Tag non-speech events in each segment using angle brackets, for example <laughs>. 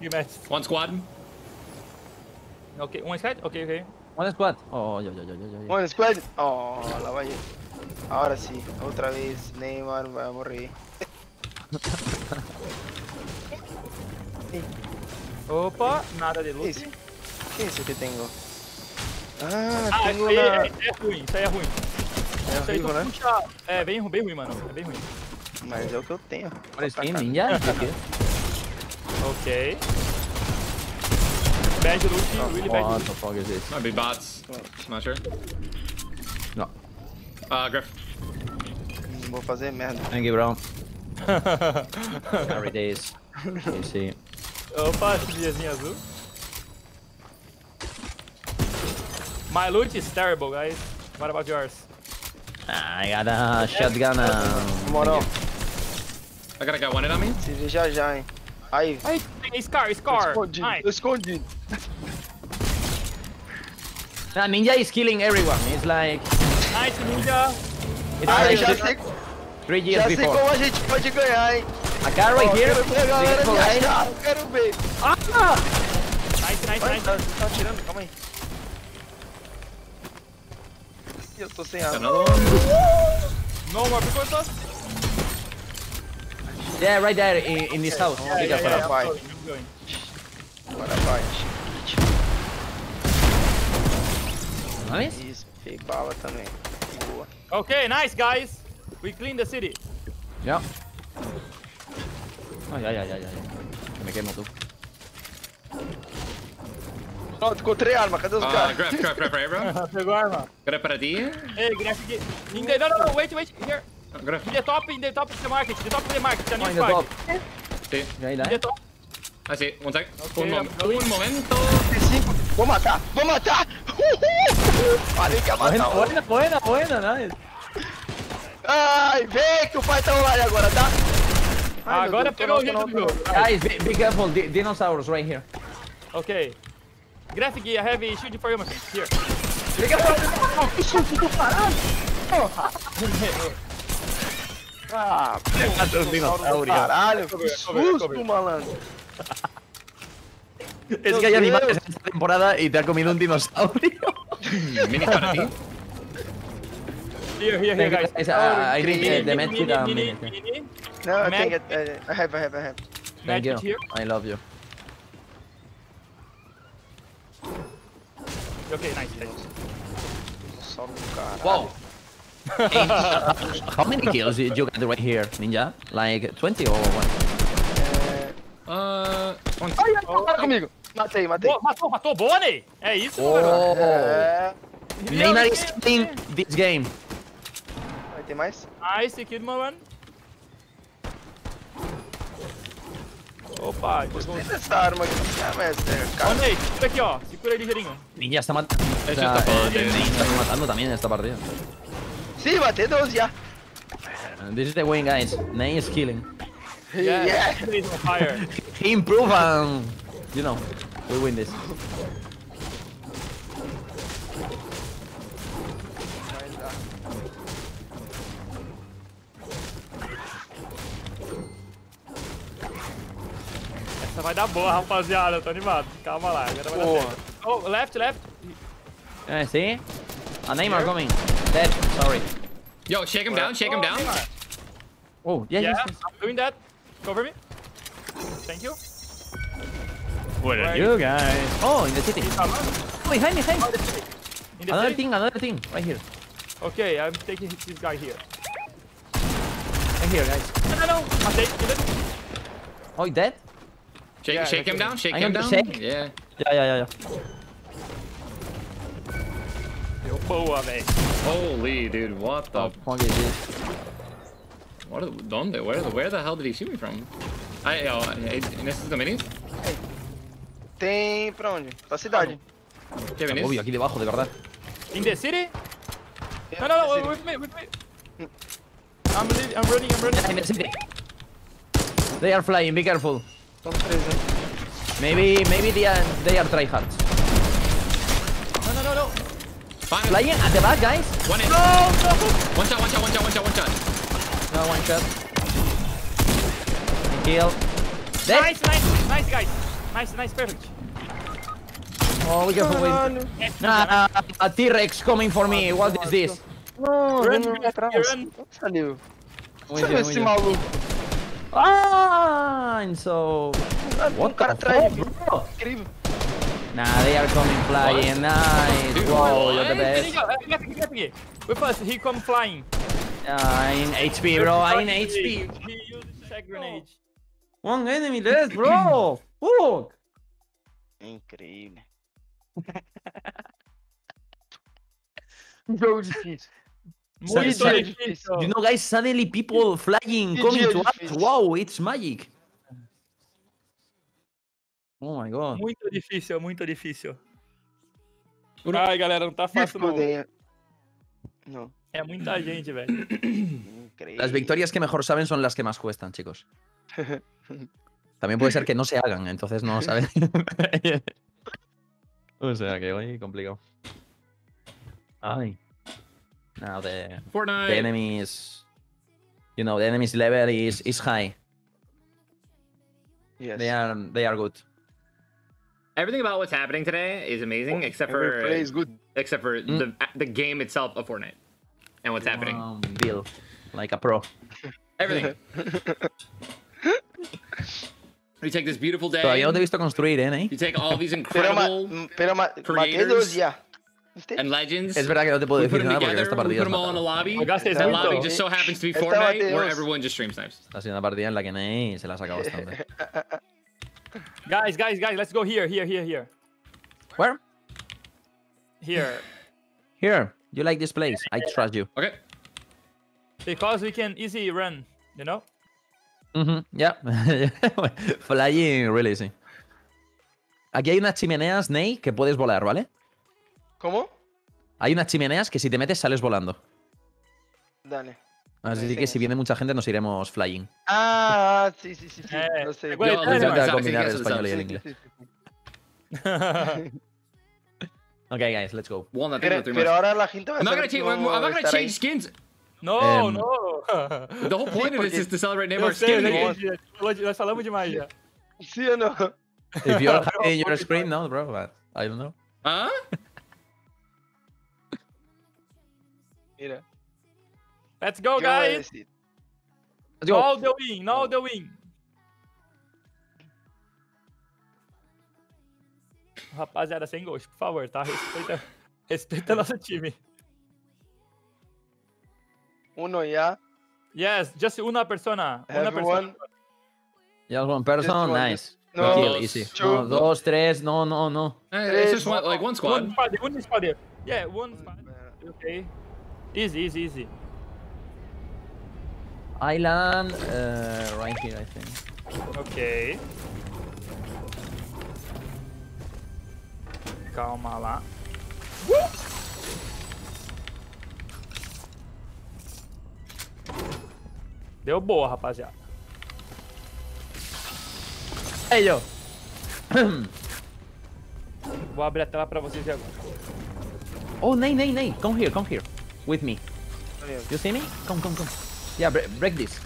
You match. One squad. Ok, um squad? Ok, ok. One squad. Oh, yo, yo, yo, yo. One squad. Oh, lá vai ele. Agora sim, outra vez, Neymar vai morrer. <laughs> Opa, nada de. Isso. Que isso que tenho? Ah, Ah, isso tenho aí na... é, é ruim, isso aí é ruim. É Isso aí horrível, né? puxa... É bem, bem ruim, mano. É bem ruim. Mas é o que eu tenho. What is team Atacado. ninja? Okay. Ok. Bad loot, really bad What loot. the fuck is this? Might be bots. Not sure. No. Uh, Griff. Vou fazer merda. Thank you, bro. <laughs> Every days. You see. Opa, chinesinha azul. My loot is terrible, guys. What about yours? Ah, I got a shotgun. Um, moral, I gotta get one in on me. se já já, hein. Aí, Ai, tem Scar, tô Scar. escondido, Nice. tô escondido. nah, ninja is killing everyone. It's like Nice, ninja. it's Aí, like já three- sei, three years já sei before. como a gente pode ganhar, hein. A car right Ó, here. Quero ver a galera Beautiful, me right? achar, quero ver. Ah! Nice, nice, Vai, nice. tá, tá atirando, calma aí. Ih, Eu tô sem arma. Another one. No more people, sir? Yeah, right there in, in this house. Yeah, Big yeah, up, yeah, vai. I'm going, I'm going. Agora vai. Nice. Isso, peguei bala também. Boa. Okay, nice, guys. We clean the city. Yeah. Oh, ya, ya, ya, ya. ya. Me quemo tú. Pronto, encontrei arma, cadê os Uh, caras? Griff, Griff, right, bro. Pegou a arma. Griff para ti. Hey, graphic. In the, no, no, no, wait, wait. Here. Griff. In the top, in the top of the market. The top of the market. The Oh, new squad. Sí. Ya, In the top. I see. One sec. Okay, un, mom- un momento. Cinco. Vou matar, vou matar! <laughs> Uhul! Falei que ia matar Buena, buena, buena, buena, nice. Ai, vem que o pai tá online agora, tá? Ai, Agora pegou o do não, jogo. Guys, be, be careful. Di dinosaurs right here. Okay. Graphic, I have a shield for you, my friend. Here. Be careful. Que susto do caralho! Ah, Matou os dinossauros. caralho, que susto, malandro. Es que hay animales en esta temporada y te ha comido un dinosaurio. <laughs> Mini para ti. Here, here, here, guys. I, I need the med kit Mag- tenho que... é, I have, I have, I have. Thank you. I love you. Okay, nice, nice. Salve do caralho. Wow. How many kills did you get right here, Ninja? Like 20 or what? É... Uh, one Ai, ai, para comigo. Matei, matei. Boa, matou, matou, boa, Ney. É isso, mano. Oh, É... Neymar is killing this game. Vai ter mais? Nice, kill, mano. Opa, pegou. Gostei dessa arma aqui. Ah, mestre. Ó, Cara, Ney, segura aqui, ó. Segura aí ligeirinho. Ninja está matando. It's just a bot, dude. está matando también en esta partida. Sim, 12 já. And this is the win, guys. Ney is killing. Yeah, Yeah. Is on fire. He improved and, you know, we win this. Essa vai dar boa, rapaziada. Tô animado. Calma lá, agora vai dar Boa. certo. Oh, left, left. Eh, see? A Neymar coming. Dead, sorry. Yo, shake him down, shake him down. Oh, yeah, Yeah, yes, yes. I'm doing that. Cover me. Thank you. What are you guys? Oh, in the city. Come on. Oh, behind me, behind me. Oh, in Another city? thing, another thing. Right here. Okay, I'm taking this guy here. Right here, guys. No, no, no. Matei, kill it. Oh, he dead? Shake, Yeah, shake him down, shake I'm him down. shake. Yeah. Yeah, yeah, yeah, yeah. Deu boa, velho. Holy dude, what the? Oh, fuck is this? What? are- Donde? Where? the- Where the hell did he shoot me from? I, oh, eh, nesses minis? Tem pra onde? Pra cidade. ¿Qué venís? Obvio, aquí debajo, de verdad. In the city? Tem No, no, no, with me, with me. I'm, li- I'm running, I'm Yeah, in running. the city. They are flying, be careful. São três, né? Maybe, maybe they are, they are tryhards. No, no, no, no. Fine. Flying at the back, guys. One in. No, no. One shot, one shot, one shot, one shot, one shot. No, one shot. Kill. Dead. Nice, nice, nice, guys. Nice, nice, perfect. Oh, we careful with... Caralho. Nah, a T-Rex coming for me. What is this? Não, Run, run, atrás. run. Saiu. With Sabe you, esse with you. maluco? Ah, and so... What What cara the atrás fuck, bro? Incrível. Nah, they are coming flying. Nice. Dude, Wow, you're the what? Best. Ninja, uh, get me, get me. With us, he come flying. Ah, in HP, bro. I in HP. He used check grenade. One enemy less, bro. <clears throat> Fuck. Incrível. Jogo difícil. Muito difícil. You know, guys, suddenly people flying, coming to us. Wow, it's magic. Oh my god. Muito difícil, muito difícil. Ai, galera, não tá fácil não. Não. É muita gente, velho. Incrível. Las victorias que mejor saben son las que más cuestan, chicos. <laughs> También puede ser que no se hagan, entonces no saben. <laughs> o sea que hoy complicado. Ay. Now the, the Fortnite. enemy is, you know, the enemy's level is is high. Yes. They are they are good. Everything about what's happening today is amazing, except for is good. except for the the game itself of Fortnite and what's happening. Um, Bill, like a pro. <laughs> Everything. <laughs> you take this beautiful day. Todavía no te he visto construir, ¿eh? You take all these Pero, ma, incredible pero ma, creators dois and legends. Es verdad que no te puedo we put decir them nada porque together. esta We partida put them all in a lobby. Oigaste That mucho. lobby just so happens to be Fortnite, where everyone just stream snipes. ha sido una partida en la que Ney se la ha sacado bastante. <laughs> Guys, guys, guys, let's go here, here, here, here. Where? Here. <laughs> Here. You like this place? I trust you. Okay. Because we can easy run, you know? Mhm, Yeah. <laughs> Flying, really, sí. Aquí hay unas chimeneas, Ney, que puedes volar, ¿vale? Como? Hay unas chimeneas que si te metes sales volando. Dale. Así Sí, que sí. si viene mucha gente nos iremos flying. Ah, sí, sí, sí, sí. Eh, Lo sé. Yo, combinar el español y el inglés. Okay, guys, let's go. Walnut, Pero, pero ahora la gente va a I'm not gonna change. que I'm no not gonna estar ahí. change skins. No, Um, no. The whole point of this is to celebrate Neymar skin. no? If you're <laughs> your screen, no, bro, but I don't know. Huh? Mira. Let's go, ¿qué voy a guys. Let's go. No the win, no the win. Rapaziada, sem gols, por favor, tá? Respeita, <laughs> respeita nosso time. Uno ya. Yes, just una persona. Una Everyone. persona. Just one person, Just one, nice. No, Kill, easy. two. No, dos, tres, no, no, no. It's just one, like one One squad. squad, one squad. Yeah, one squad. Okay. Easy, easy, easy. Island, uh, right here, I think. Ok. Calma lá. Deu boa, rapaziada. Hey, <coughs> yo. Vou abrir a tela pra vocês agora. Oh, Nay, Nay, Nay, come here, come here. With me. Olha, You see me? Come, come, come. Yeah, bre- break this.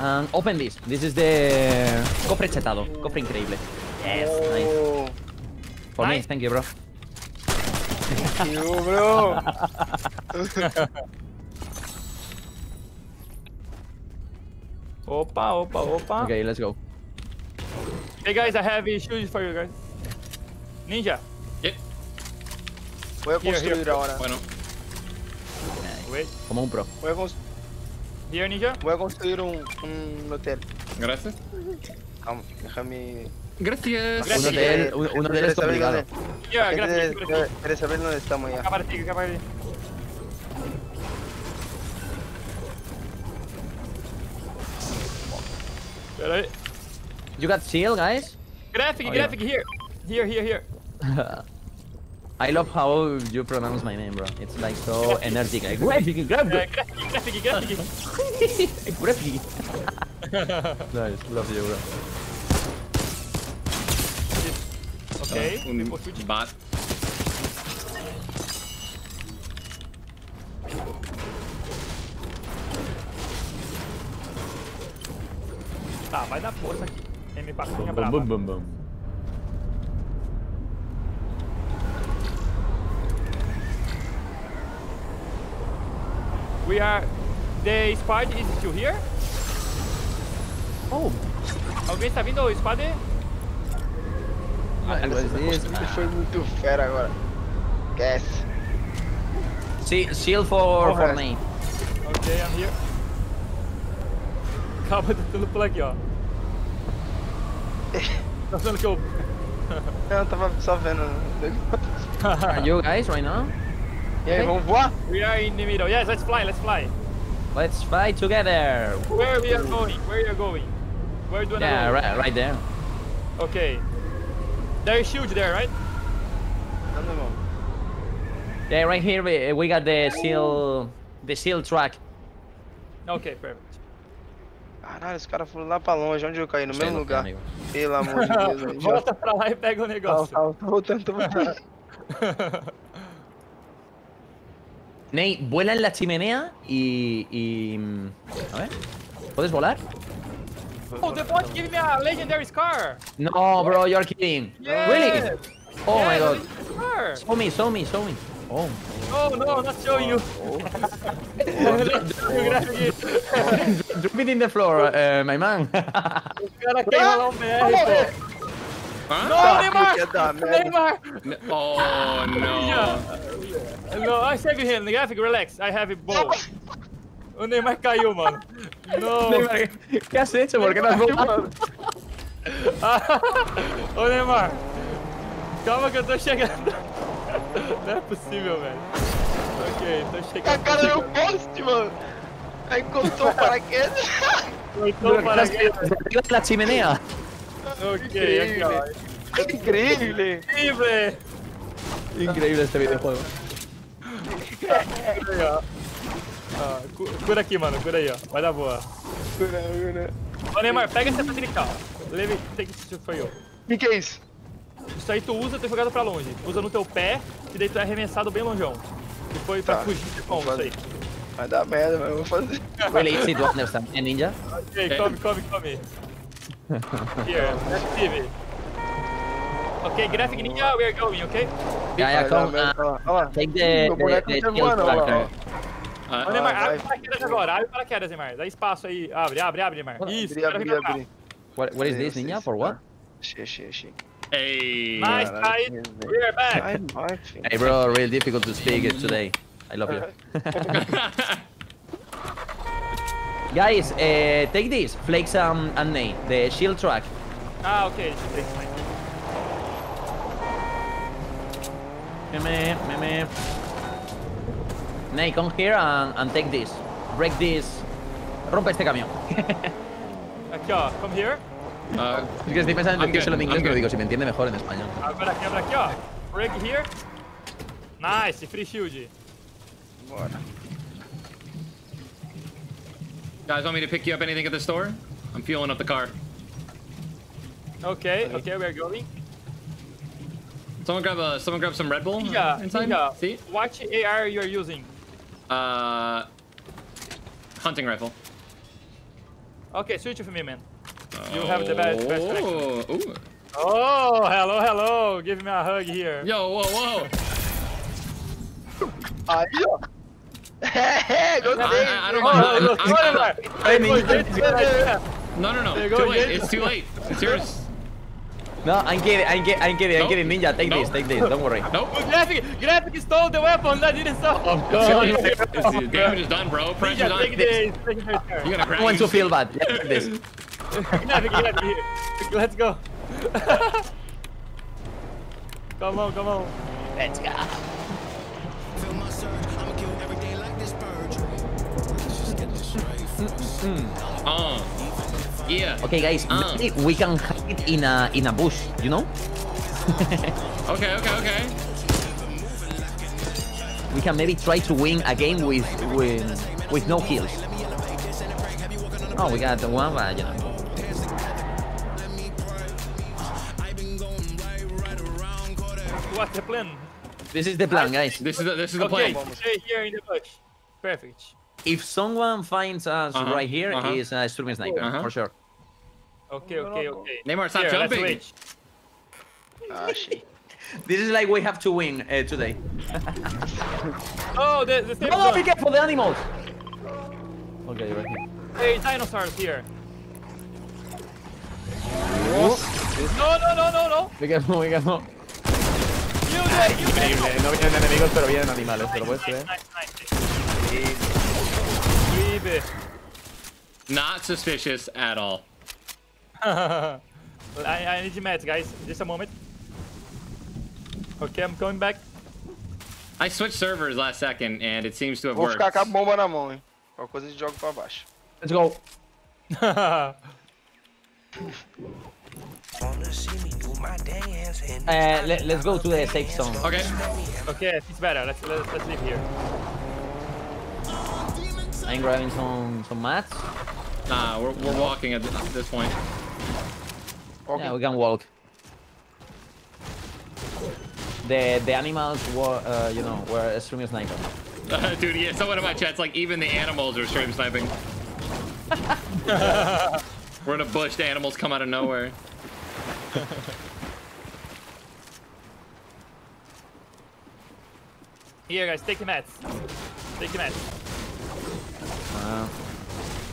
And open this. This is the cofre chetado. Cofre increíble. Yes, nice. Oh, For me, Nice. thank you, bro. you, bro. <laughs> Opa, opa, opa. Okay, let's go. Hey guys, I have shoes for you guys. Ninja, Yep. Voy a Here, here. construir ahora. Bueno. Como un pro. Voy a construir... Voy a construir un, hotel. Gracias. Vamos, déjame... Gracias. gracias. Un hotel, un, un hotel es obligado. Ya, gracias. Quieres saber dónde estamos ya. Acá. You got seal, guys? Graphic, oh, graphic, here. Here, here, here. <laughs> I love how you pronounce my name, bro. It's like so energetic. Like, graphic, Uh, graphic, graphic, graphic, <laughs> graphic. graphic. <laughs> nice, love you, bro. ok, Un depois switch. bot. Tá, vai dar força aqui. me paquinha Boom, brava. boom, boom, boom. We are... The squad is still here? Oh, Alguém está vindo o squad? what is this? Ele foi muito fera agora. Esquece. Shield, shield for, for Alright. me. Ok, I'm here. Calma, tentando pular aqui, ó. Tá vendo que eu... <laughs> Eu tava só vendo. Are you guys right now? <laughs> Aí, vamos voar? We are in the middle. Yes, let's fly, let's fly. Let's fly together. Where we are going? Where you are going? Where do you wanna Yeah, right, right there. Okay. There is huge there, right? Anda, irmão. Yeah, right here we, we got the seal, the seal track. Okay, perfect. Caralho, os caras foram lá pra longe. Onde eu caí? No Sei mesmo lá, lugar. amigo. Pelo amor de Deus. <laughs> gente. Volta pra lá e pega o negócio. tá, tá voltando, <laughs> Ney, vuela en la chimenea y, y... A ver. ¿Puedes volar? oh, the bot gave me a legendary scar. No, bro, you're kidding. Yes. Really? Oh Yeah, my god. Show me, show me, show me. Oh. Oh no, not showing you. <laughs> Drop it in the floor, uh, my man. <laughs> Não, tá, Neymar! Neymar! Oh, no. Yeah. No, I save him. Graphic, relax. I have a ball. O Neymar caiu, mano. No. Neymar, cacete, amor, que nós voltamos. <laughs> Ô, Neymar. Calma que eu tô chegando. Não é possível, velho. Ok, tô chegando. A cara o é post, mano. Aí cortou o paraquedas. Cortou o paraquedas. Eu não time nem aqui, ó. Incrível. Incrível. Increíble este videojuego. Ó. Ó, cu- cura aqui, mano. Cura aí, ó. Vai dar boa. Ô Neymar, pega essa facilitar. Leve, take it for you. O que, que é isso? Isso aí tu usa, tu é jogado pra longe. Usa no teu pé, que daí tu é arremessado bem longeão. E foi pra Tá, fugir de bom, isso aí. Vai dar merda, mas eu vou fazer. Really to understand. Eh, ninja? Ok, come, come, come. Here, active. Ok, graphic ninja, we are going, ok? Yeah, yeah, Vai dar come. merda. Uh, Olha lá, olha lá. take the, Meu the, boneco the tá shield voando, olha lá, tracker. Eh. Ô ah, Uh, ah, Neymar, ah, vai. abre o paraquedas agora, abre o paraquedas, Neymar. Dá espaço aí. Abre, abre, abre, Neymar. Isso, Abri, quero abri, arremessar. abri. What, what is this, ninja? For what? Achei, achei, achei. hey. Nice, Caralho, tight. que We are back. Ai, vai, filho. Hey, bro, really difficult to speak eh, today. I love you. <laughs> Guys, uh, take this, Flakes um, and Nate, the shield track. Ah, ok. deixa eu ver isso. Meme, meme. Nate, come here and, and take this. Break this. Rompe este camión. <laughs> Aqui, ó. Come here. uh, Es que estoy pensando en I'm decírselo en inglés, I'm pero digo, si me entiende mejor en español. Agora aqui, abre aqui. Break here. Nice, free shield. Bora. Guys, want me to pick you up anything at the store? I'm fueling up the car. Ok, ok, we are going. Someone grab a someone grab some Red Bull Ninja, inside. Ninja, See? what AR you are using? Uh, hunting rifle. Ok, switch with me, man. You have the best- best Oh, ooh. Oh, hello, hello. Give me a hug here. Yo, whoa, whoa. Aí, ó. É, gostei. I- I don't mind. look, I'm- I'm- look. Hey, Look, Ninja. it's- yeah, No, no, no. Too late. It's too late. It's yours. No, I'm kidding, I'm kidding, I'm kidding, I'm Nope. kidding, Ninja. Take this, take this, don't worry. Nope. Graphic, graphic stole the weapon na direção. It's- it's- the damage is done, bro. Pressure's Ninja, on. take this. Take this. You gotta I grab. don't want to feel bad. Yeah, take this. Graphic, graphic here. Let's go. <laughs> come on, come on. Let's go. This straight first. Uh, yeah. Okay, guys, Ah. maybe we can hide in a in a bush, you know? <laughs> Okay, okay, okay. We can maybe try to win a game with with with no kills. Oh, we got the one, but you know. What's the plan? This is the plan, guys. This is the, this is the Okay, plan. stay here in the bush. Perfect. If someone finds us Uh-huh, right here, uh-huh. is a stream sniper, Uh-huh. for sure. Okay, okay, okay. Neymar, stop Here, jumping. wait. Ah, achei. <laughs> This is like we have to win uh, today. <laughs> Oh, the, the safe No, no, be zone. careful, the animals! Okay, right here. Hey, dinosaurs here. No, no, no, no, no. Be careful, be careful. You did, you did. Increíble, no vienen enemigos, pero vienen animales, ¿te lo puedes Nice, creer? Nice, nice. Leave it. Not suspicious at all. <laughs> I, I need meds, guys. Just a moment. Okay, I'm coming back. I switched servers last second, and it seems to have Vou worked. ficar com a bomba na mão, hein. Qualquer coisa de jogo pra baixo. Let's go. <laughs> Wanna see me do my dance and Uh, let, let's go to the safe zone. Okay. okay, it's better. Let's let's, let's leave here. I'm grabbing some some mats. Nah, we're, we're walking at this point. Yeah, we can walk. The the animals were uh, you know were extremely sniper. <laughs> Dude, yeah, someone in my chat's like, even the animals are stream sniping. <laughs> We're in a bush, the animals come out of nowhere. Here, guys, take the mats. Take the meds. Uh,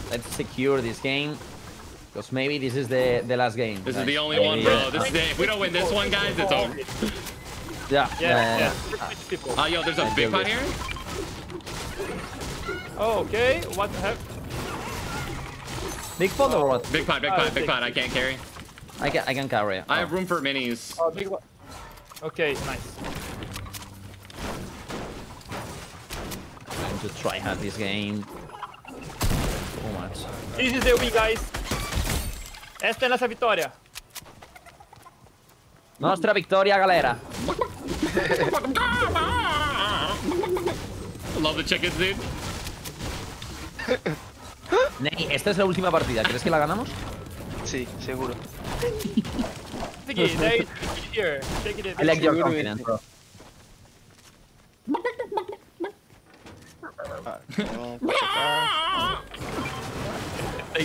let's secure this game. Because maybe this is the, the last game. This is the only one, Maybe- bro. This is the, if we don't win this one, guys, it's over. Yeah, Yeah, yeah, yeah. yeah. Switch people. Uh, yo, there's a I big pot here. Oh, okay. What the heck? Big pot or what? Big pot, big pot, big big- pot. I can't carry. I can I can carry. I have room for minis. Oh, big one. Okay, nice. I'm to try hard this game. This is the win, guys. Esta é nossa vitória. Nostra victoria, galera. Love the chickens, dude. Ney, esta es la última partida. ¿Crees que la ganamos? Sim, seguro. Take it, there it is here. Take it. I like your Seguro, confidence, bro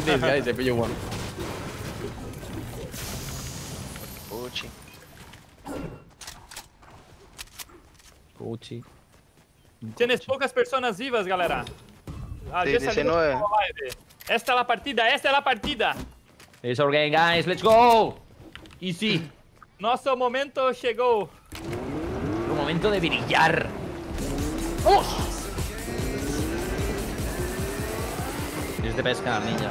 pick these guys, I bet you won. Gucci. Gucci. Tienes pocas personas vivas, galera. Ah, sí, Esta es la partida, esta es la partida. It's our game, guys. Let's go. Easy. Nuestro momento llegó. Un momento de brillar. ¡Vamos! Es de pesca, ninja.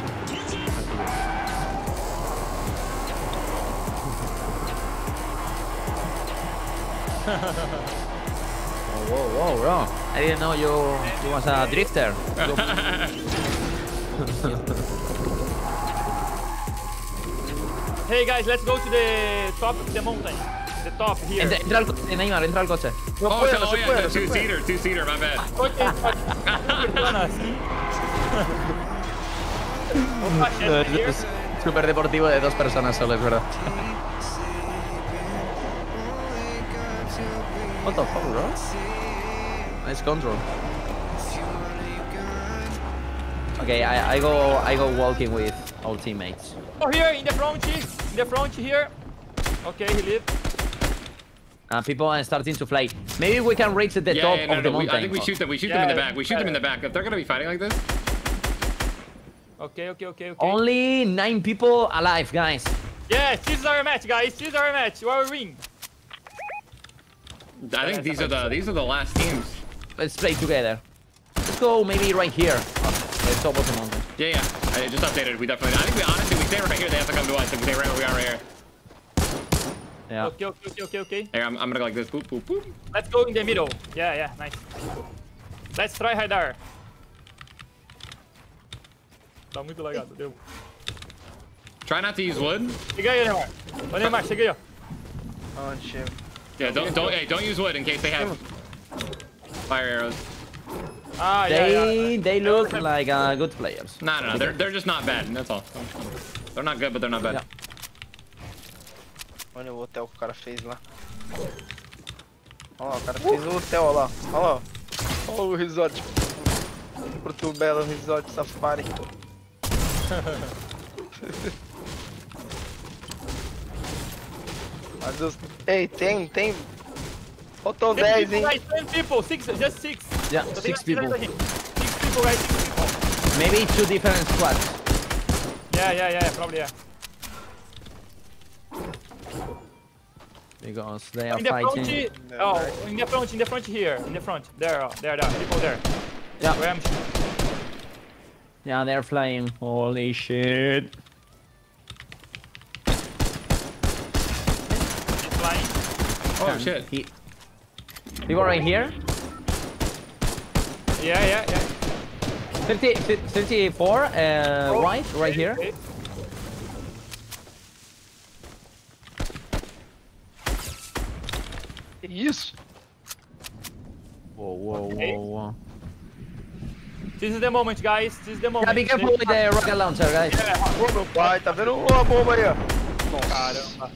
Oh, whoa, whoa, bro. I didn't know you, you was a drifter. Hey guys, let's go to the top of the mountain. The top here. Entra, entra al coche, Neymar, entra al coche. No Oh, puedo, no oh yeah, puede, the no se puede. two-seater, two-seater, my bad. Súper deportivo de dos personas solo, es verdad. <laughs> What the fuck, bro? Nice control. Okay, I, I go I go walking with all teammates. Oh, here in the front, in the front here. Okay, he lived. Uh, people are starting to fly. Maybe we can reach the yeah, top yeah, no, of the no, we, mountain. I think we shoot them. We shoot them in the back. We shoot them in the back. If they're gonna be fighting like this, Okay, okay, okay, okay. Only nine people alive, guys. Yes, this is our match, guys. This is our match. We are win. I think these are the these are the last teams. Let's play together. Let's go maybe right here. Oh, the top of the mountain. Yeah, yeah. I just updated. We definitely. I think we honestly we stay right here. They have to come to us. If we stay right where we are right here. Yeah. Okay, okay, okay, okay, okay. Here, I'm, I'm gonna go like this. Boop, boop, boop. Let's go in the middle. Yeah, yeah, nice. Let's try Haidar. Tá muito lagado, deu. Try not to use wood. Chega aí, Neymar. Ô, Neymar, chega aí, ó. Onde chega? Yeah, don't don't hey, don't use wood in case they have fire arrows. Ah, yeah, They yeah. they look like uh, good players. No, no, no. They're they're just not bad. That's all. They're not good, but they're not bad. Yeah. Olha o hotel que o cara fez lá. Olha lá, o cara fez o hotel, olha lá. Olha lá. Olha o resort. Porto Belo Resort Safari. <laughs> Mas Deus... Ei, tem, tem. Faltam 10, hein? Guys, 10 people, 6, just 6. Yeah, six mais people. Six people, guys, six people. Maybe two different squads. Yeah, yeah, yeah, probably yeah. Because they are In the fighting. front, oh, in the front, in the front here, in the front, there, oh, there, there, people there. Yeah. Where I'm Yeah, they're flying. Holy shit. flying. Oh shit. He... People right here. Yeah, yeah, yeah. 50, 54, uh, right, right here. Okay. Que isso? Whoa, whoa, Okay. whoa, whoa. This is the moment, guys. This is the moment. Yeah, be careful with the rocket launcher, guys. Ô, meu pai, tá vendo uma bomba aí, ó? Caramba.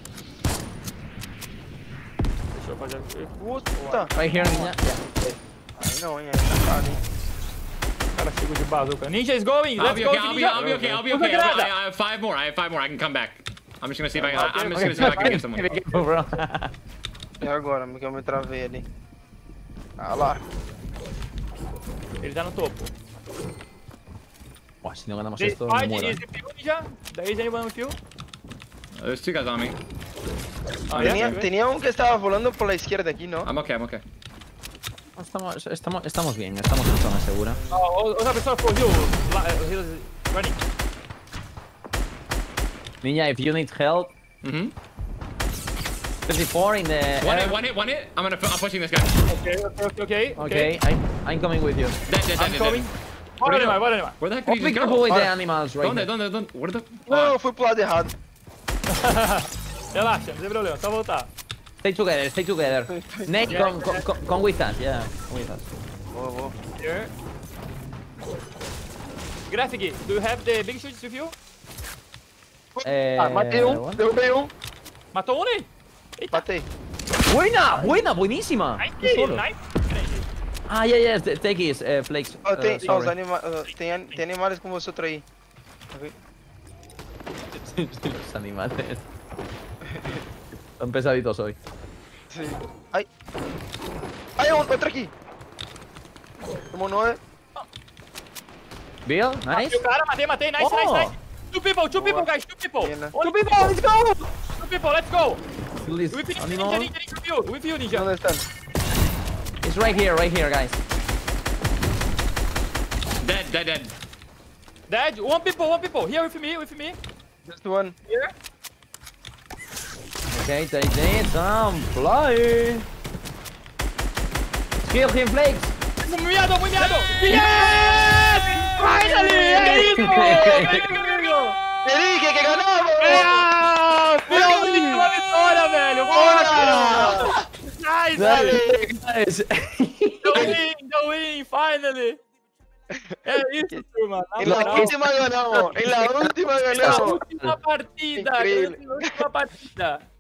Fazer. Puta! Right here, ninja. Yeah. Aí não, hein? Aí tá caro, hein? O cara chegou de bazuca. Ninja is going. I'll Let's be go, okay. I'll be, Ninja. I'll be okay. I'll be okay. I, have five more. I have five more. I can come back. I'm just gonna see if I can. I'm just gonna see if I can get someone. <laughs> Be. E agora? Que eu me travei ali. Ah lá. Ele tá no topo. Buah, si no ganamos They esto, me fight is with you, Ninja. There is anyone with you? There's two guys on me. Ah, Tenía, yeah? tenía un que estaba volando por la izquierda aquí, ¿no? I'm okay. I'm okay. Estamos, estamos, estamos bien, estamos en zona segura. Oh, fugiu. Lá, uh, he was running. Ninja, if you need help, Mm-hmm. 54 in the One air. hit. One hit. One hit. I'm gonna. I'm pushing this guy. Okay, okay, okay, okay. Okay, I'm, I'm coming with you. Dead. Dead. Dead. I'm dead, coming. Where the heck did careful with the animals right. Where the? Ah, fui pro lado errado. Relaxa, não tem problema, só voltar. Stay together, stay together. Nate, Yeah, come, come, come, come with us, yeah, come with us. Vou, vou. Here. Graphic, do you have the big shoots with you? Eh, Ah, matei um, what? derrubei um. Matou um, né? Matei. Buena, buena, buenísima. Tú Nice, nice. Ah, yeah, yeah, take his uh, flakes. Ó, Uh, tem, ó, os anima uh, tem, an- tem animais como você outro aí. Los <laughs> animales. Son pesaditos hoy. Sim. Ai. Ai, um, outro aqui. Tomou no é. Nice. o cara, matei, matei, nice, Oh. nice, nice. Two people, two people, guys, two people. Pena. Only Two people, let's go! Two people, let's go. Kill this With ninja, animal. ninja, ninja, ninja, with you, with you, ninja. Onde estão? It's right here, right here, guys. dead. Dead. Dead. Dead, one people, one people. Here with me, with me. Just one. Here. Tem, tem, tem. Some fly. Skill Team Flakes. Mumiado, mumiado. Yes! Finally! É isso! Henrique, que ganhamos! É! Finalmente uma vitória, velho! Bora, cara! Nice, velho! The <laughs> win, the win, finally! É isso, turma. Na, na última ganamos. Na última ganamos. Na última partida. Na última partida.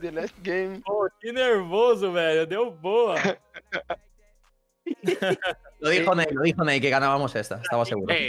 The last game. Pô, que nervoso, velho. Deu boa. <laughs> Lo dijo Ney, lo dijo Ney, que ganábamos esta, estaba seguro. Hey,